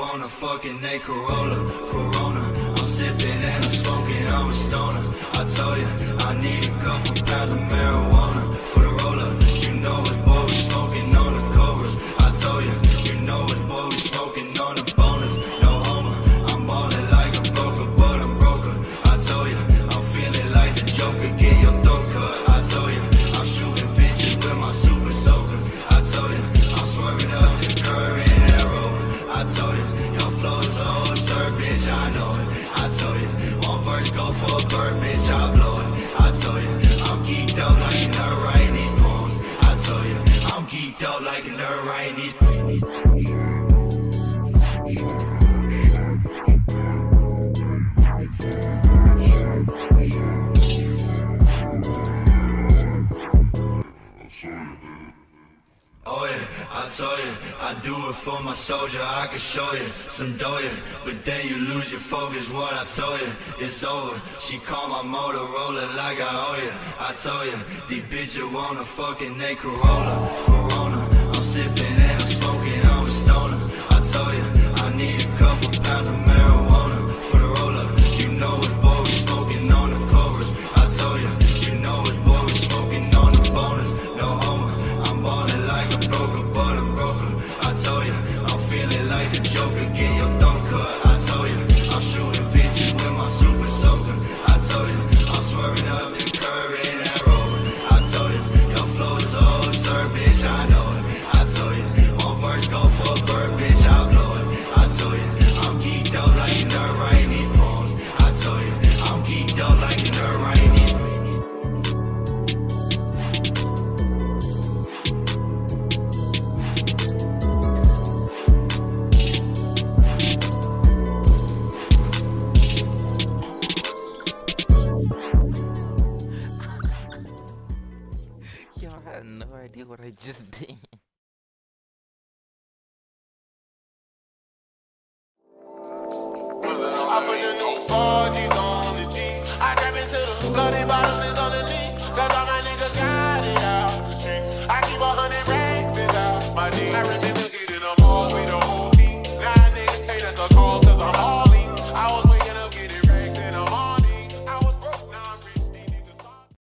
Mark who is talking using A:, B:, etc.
A: want a fucking a Corolla, Corona. I'm sipping and I'm smoking, I'm a stoner. I tell ya, I need a couple pounds of marijuana for the roller. You know it's Oh yeah, I told you, I do it for my soldier, I can show you some doya, but then you lose your focus, what I told you, it's over, she called my Motorola like I owe you, I told you, these bitches wanna fucking name Corolla, Corona sipping and I'm smoking on.
B: idea what I just did.
C: Bloody bottles. Cause all my niggas got it out the streets. I keep a hundred racks my jeans.